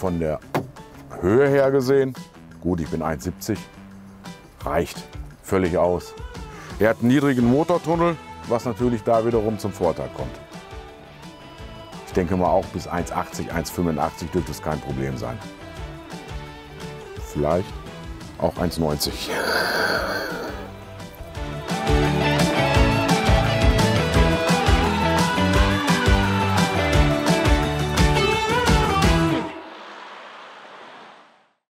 von der Höhe her gesehen, gut, ich bin 1,70, reicht völlig aus. Er hat einen niedrigen Motortunnel, was natürlich da wiederum zum Vorteil kommt. Ich denke mal auch bis 1,80, 1,85 dürfte es kein Problem sein. Vielleicht auch 1,90.